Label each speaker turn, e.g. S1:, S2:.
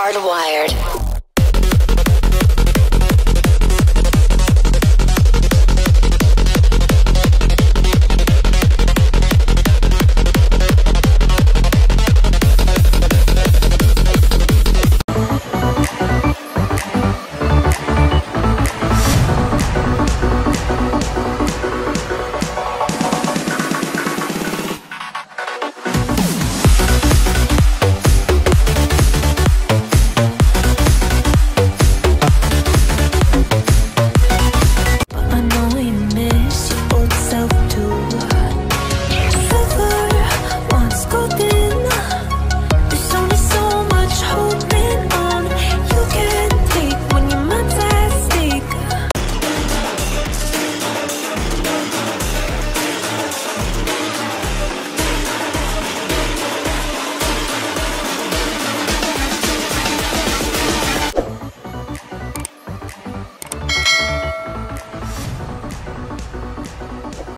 S1: Hardwired.